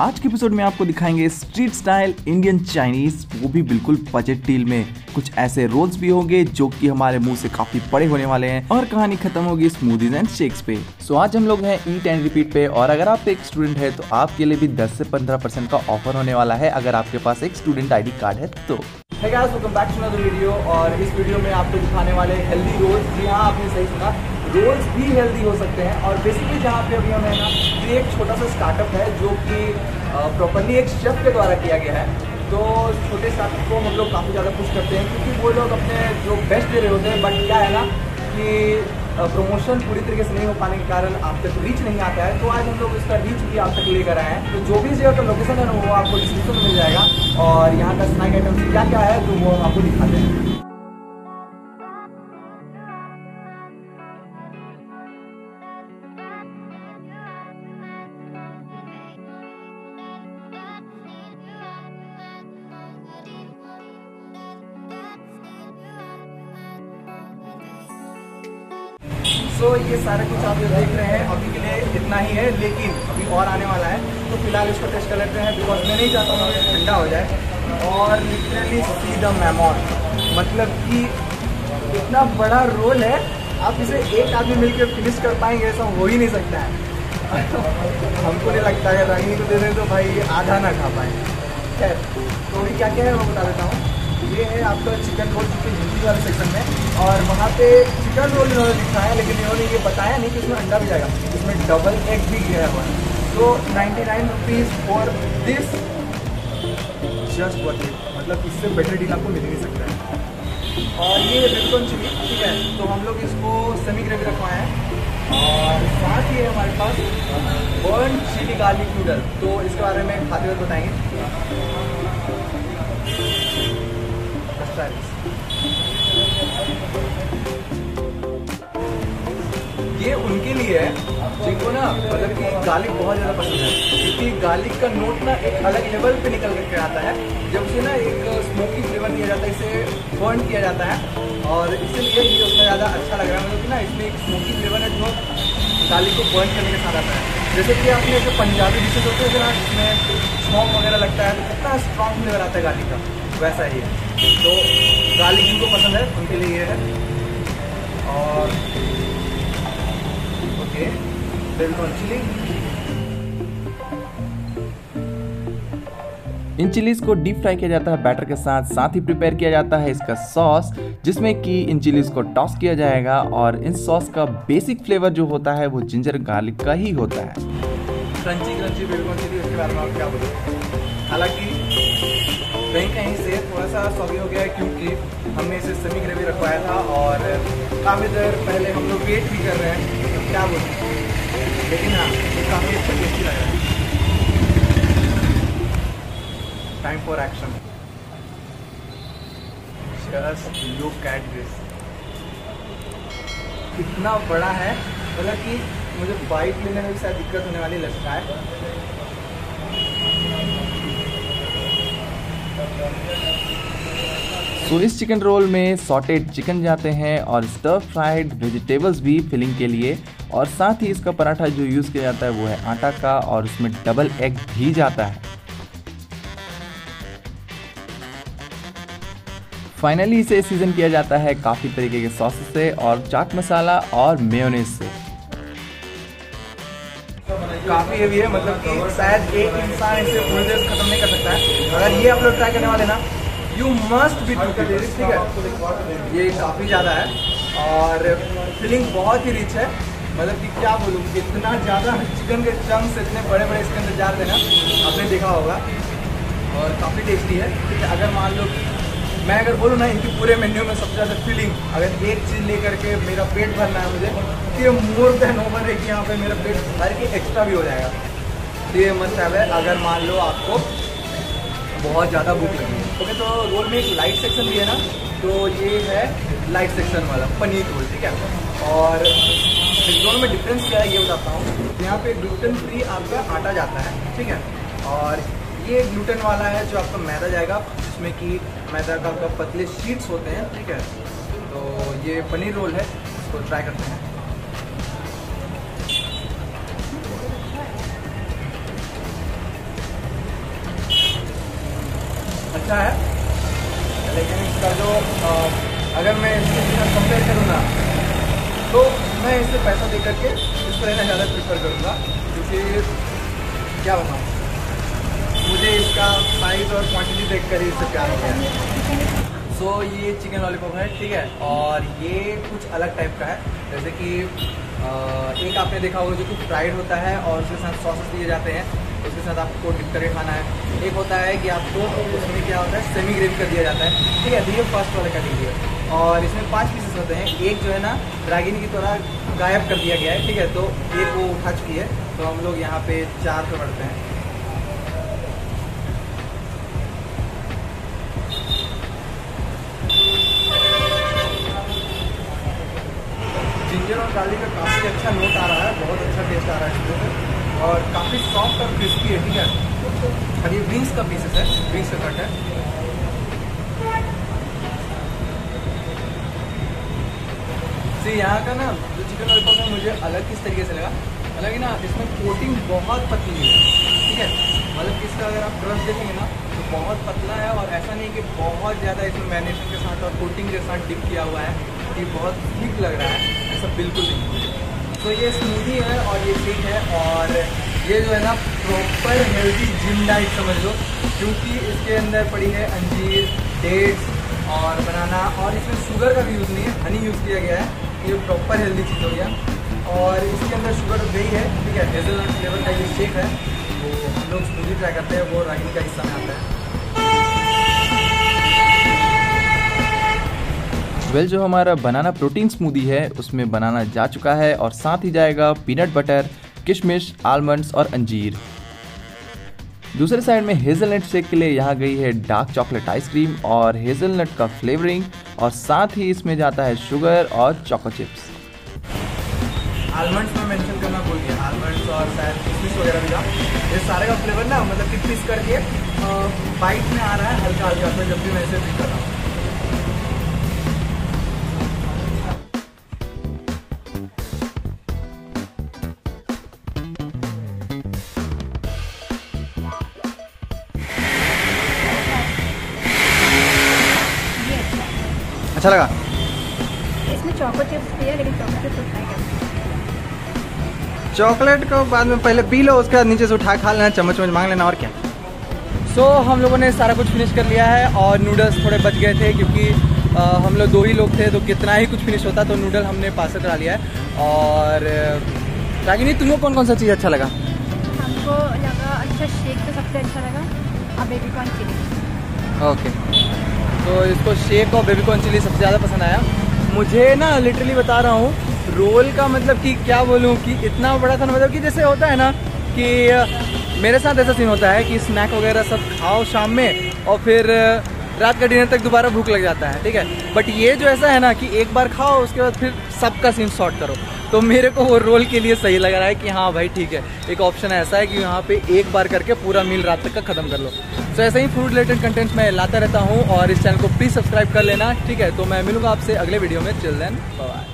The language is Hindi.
आज के एपिसोड में आपको दिखाएँगे स्ट्रीट स्टाइल इंडियन चाइनीज़ वो भी बिल्कुल बजट डील में। कुछ ऐसे रोल्स भी होंगे जो कि हमारे मुँह से काफ़ी बड़े होने वाले हैं और कहानी खत्म होगी स्मूदीज एंड शेक्स पे। सो आज हम लोग हैं ईट एंड रिपीट पे और अगर आप एक स्टूडेंट है तो आपके लिए भी 10 से 15 परसेंट का ऑफ़र होने वाला है अगर आपके पास एक स्टूडेंट आईडी कार्ड है तो। Hey guys, वीडियो और इस वीडियो में आपको दिखाने वाले हेल्दी रोल्स जी हाँ आपने सही सुना। रोल्स भी हेल्दी हो सकते हैं और बेसिकली जहाँ पे अभी हमें ना, ये एक छोटा सा स्टार्टअप है जो कि प्रॉपरली एक शेफ के द्वारा किया गया है। तो छोटे स्टार्टअप को हम लोग काफ़ी ज़्यादा खुश करते हैं क्योंकि वो लोग अपने जो बेस्ट दे रहे होते हैं बट क्या है ना कि प्रमोशन पूरी तरीके से नहीं हो पाने के कारण आप तक रीच नहीं आता है। तो आज हम लोग इसका रीच भी आप तक लेकर आए हैं। तो जो भी जगह का लोकेशन है ना, वो आपको डिस्क्रिप्शन में मिल जाएगा। और यहाँ का स्नैक आइटम्स क्या क्या है तो वो हम आपको दिखाते हैं। सो so, ये सारा कुछ आप जो देख रहे हैं। अभी के लिए इतना ही है लेकिन अभी और आने वाला है। तो फ़िलहाल इसको टेस्ट कर लेते हैं बिकॉज़ मैं नहीं चाहता हूँ ठंडा हो जाए। और लिटरली सी द मेमोर मतलब कि इतना बड़ा रोल है आप इसे एक आदमी मिलकर फिनिश कर पाएँगे ऐसा हो ही नहीं सकता है। हमको नहीं लगता है रागिनी को दे दें तो भाई आधा ना खा पाए। खैर तो अभी क्या क्या है मैं बता देता हूँ। ये है आपका चिकन रोल चिकन हिंदी वाले सेक्शन में। और वहाँ पे चिकन रोल इन्होंने लिखा है, लेकिन इन्होंने ये बताया नहीं कि इसमें अंडा भी जाएगा। इसमें डबल एग भी गया हुआ है तो ninety nine rupees for this just worth it मतलब इससे बेटर डील आपको मिल नहीं सकता है। और ये रेडकॉन चिली ठीक है? तो हम लोग इसको सेमी ग्रेवी रखवाए हैं। और साथ ही है हमारे पास बर्न चिली गार्लिक नूडल तो इसके बारे में खाते हुए बताएँगे। ये उनके लिए है, जिनको ना मतलब कि गार्लिक बहुत ज़्यादा पसंद है। क्योंकि गार्लिक का नोट ना एक अलग लेवल पे निकल करके आता है। जब उसे ना एक स्मोकी फ्लेवर दिया जाता है, इसे बर्न किया जाता है। और इसीलिए ये उतना ज़्यादा अच्छा लग रहा है मतलब कि ना इसमें एक स्मोकी फ्लेवर है जो गार्लिक को बर्न करने के साथ आता है। जैसे कि आपने जो पंजाबी डिशेज होते हैं ना जिसमें स्मोक वगैरह लगता है तो कितना स्ट्रॉन्ग फ्लेवर आता है गार्लिक का। वैसा ही है। तो गार्लिक जिनको पसंद है उनके लिए ये है। और ओके चिली इन चिलीज को डीप फ्राई किया जाता है बैटर के साथ साथ ही प्रिपेयर किया जाता है इसका सॉस जिसमें कि इन चिलीज को टॉस किया जाएगा और इन सॉस का बेसिक फ्लेवर जो होता है वो जिंजर गार्लिक का ही होता है। क्रंची क्रंची बिल्कुल चिली उसके बारे में आप क्या बोलोगे हालाँकि से सा सॉगी हो गया क्योंकि हमने इसे सेमी ग्रेवी रखवाया था और काफ़ी देर पहले हम लोग वेट भी कर रहे हैं तो क्या बोलते हैं? लेकिन हाँ ये काफ़ी अच्छा टेस्टी लग। रहा है time for action look at this कितना बड़ा है मतलब कि मुझे बाइक लेने में शायद दिक्कत होने वाली लगता है। सो इस चिकन रोल में सॉटेड चिकन जाते हैं और स्टर फ्राइड वेजिटेबल्स भी फिलिंग के लिए और साथ ही इसका पराठा जो यूज़ किया जाता है वो है आटा का और उसमें डबल एग भी जाता है। फाइनली इसे सीज़न किया जाता है काफ़ी तरीके के सॉस से और चाट मसाला और मेयोनेज से। काफ़ी हेवी है मतलब कि शायद एक इंसान इसे देर खत्म नहीं कर सकता है। अगर ये आप लोग ट्राई करने वाले ना यू मस्ट बी टू ठीक है? ये काफ़ी ज़्यादा है और फीलिंग बहुत ही रिच है। मतलब कि क्या बोलूँ, इतना ज़्यादा चिकन के चंक्स इतने बड़े बड़े इसके अंदर जा रहे ना, आपने देखा होगा। और काफ़ी टेस्टी है। ठीक है, अगर मान लो, मैं अगर बोलूँ ना, इनकी पूरे मेन्यू में सबसे ज़्यादा फीलिंग अगर एक चीज़ लेकर के मेरा पेट भरना है मुझे तो ये मोर देन ओवर है कि यहाँ पे मेरा पेट भर के एक्स्ट्रा भी हो जाएगा। तो ये मस्त है। अगर मान लो आपको बहुत ज़्यादा भूख लगी ओके तो रोल में एक लाइट सेक्शन भी है ना तो ये है लाइट सेक्शन वाला, पनीर रोल, ठीक है? और दोनों में डिफरेंस क्या है, ये बताता हूँ। यहाँ पे ग्लूटेन फ्री आपका आटा जाता है, ठीक है? और ये ग्लूटेन वाला है जो आपका मैदा जाएगा, जिसमें कि मैदा का आपका पतले शीट्स होते हैं, ठीक है? तो ये पनीर रोल है, इसको ट्राई करते हैं। अच्छा है। लेकिन इसका जो आ, अगर मैं इसके कंपेयर करूँ ना तो मैं इसे पैसा दे करके इसको लेना ज़्यादा प्रीफर करूँगा क्योंकि क्या बताऊँ? मुझे इसका साइज़ और क्वांटिटी देख कर ही इससे प्यार हो गया। सो so, ये चिकन लॉलीपॉप है ठीक है? और ये कुछ अलग टाइप का है। जैसे कि एक आपने देखा होगा जो कि फ्राइड होता है और उसके साथ सॉसेस दिए जाते हैं। उसके साथ आपको डिप करके खाना है। एक होता है कि आपको उसमें क्या होता है सेमी ग्रेवी कर दिया जाता है। ठीक है तो ये फ़र्स्ट वाले का लीजिए और इसमें पाँच पीसेस होते हैं। एक जो है ना ड्रैगन की तरह गायब कर दिया गया है, ठीक है? तो एक वो उठा चुकी है। तो हम लोग यहाँ पे चार पे बढ़ते हैं। जिंजर और गार्लिक का काफ़ी अच्छा नोट आ रहा है, बहुत अच्छा टेस्ट आ रहा है चीज़ों इसमें। और काफ़ी सॉफ्ट और क्रिस्पी है, ठीक है? और ये विंग्स का पीसेस है विंग्स का कट है। सी यहाँ का ना, जो चिकन लॉलीपॉप है, मुझे अलग किस तरीके से लगा? हालाँकि ना, इसमें कोटिंग बहुत पतली है, ठीक है? मतलब इसका अगर आप क्रश देखेंगे ना तो बहुत पतला है और ऐसा नहीं कि बहुत ज़्यादा इसमें मैरिनेशन के साथ और कोटिंग के साथ डिप किया हुआ है कि बहुत ठीक लग रहा है, ऐसा बिल्कुल नहीं तो ये स्मूदी है और ये ठीक है और ये जो है ना प्रॉपर हेल्दी जिम डाइट समझ लो, क्योंकि इसके अंदर पड़ी है अंजीर डेट्स और बनाना और इसमें शुगर का भी यूज़ नहीं है हनी यूज़ किया गया है, ये प्रॉपर हेल्दी चीज़ हो गया। और इसके अंदर शुगर गई है, ठीक है हेजलनट फ्लेवर का ये शेक है तो हम लोग स्मूदी ट्राई करते हैं, वो रागिनी का हिस्सा में आता है। वेल well, जो हमारा बनाना प्रोटीन स्मूदी है उसमें बनाना जा चुका है और साथ ही जाएगा पीनट बटर किशमिश आलमंड्स और अंजीर। दूसरे साइड में हेजलनट शेक के लिए यहाँ गई है डार्क चॉकलेट आइसक्रीम और हेजलनट का फ्लेवरिंग और साथ ही इसमें जाता है शुगर और चॉको चिप्स आलमंड्स में मेंशन करना भूल गया। आलमंड्स और शायद किशमिश वगैरह भी था। ये सारे का फ्लेवर ना मतलब कि पीस करके बाइट में आ रहा है हल्का हल्का तो जब भी मैं इसे कर रहा हूँ। अच्छा लगा। इसमें चॉको चिप्स भी है लेकिन चॉको चिप्स ट्राई चॉकलेट को बाद में पहले पी लो उसके बाद नीचे से उठा खा लेना चम्मच चम्मच मांग लेना और क्या? सो so, हम लोगों ने सारा कुछ फिनिश कर लिया है और नूडल्स थोड़े बच गए थे क्योंकि आ, हम लोग दो ही लोग थे तो कितना ही कुछ फिनिश होता तो नूडल हमने पार्सल करा लिया है। और रागिनी तुमको कौन कौन सा चीज़ अच्छा लगा? हमको लगा अच्छा शेक तो सबसे अच्छा लगा और बेबी कॉर्न चिली ओके तो इसको शेक और बेबी कॉर्न चिली सबसे ज़्यादा पसंद आया। मुझे ना लिटरली बता रहा हूँ रोल का मतलब कि क्या बोलूँ, कि इतना बड़ा था मतलब कि जैसे होता है ना कि मेरे साथ ऐसा सीन होता है कि स्नैक वगैरह सब खाओ शाम में और फिर रात का डिनर तक दोबारा भूख लग जाता है, ठीक है? बट ये जो ऐसा है ना कि एक बार खाओ, उसके बाद फिर सबका सीन शॉर्ट करो। तो मेरे को वो रोल के लिए सही लग रहा है कि हाँ भाई ठीक है। एक ऑप्शन ऐसा है कि यहाँ पे एक बार करके पूरा मील रात तक का खत्म कर लो। तो ऐसे ही फ़ूड रिलेटेड कंटेंट मैं लाता रहता हूँ और इस चैनल को प्लीज़ सब्सक्राइब कर लेना, ठीक है? तो मैं मिलूँगा आपसे अगले वीडियो में। Children bye